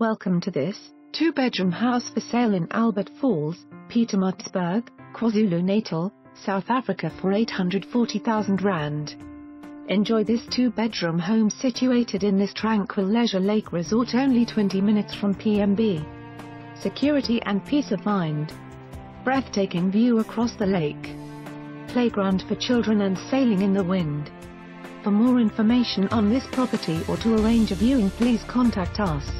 Welcome to this two-bedroom house for sale in Albert Falls, Pietermaritzburg, KwaZulu-Natal, South Africa for 840,000 rand. Enjoy this two-bedroom home situated in this tranquil leisure lake resort only 20 minutes from PMB. Security and peace of mind. Breathtaking view across the lake. Playground for children and sailing in the wind. For more information on this property or to arrange a viewing please contact us.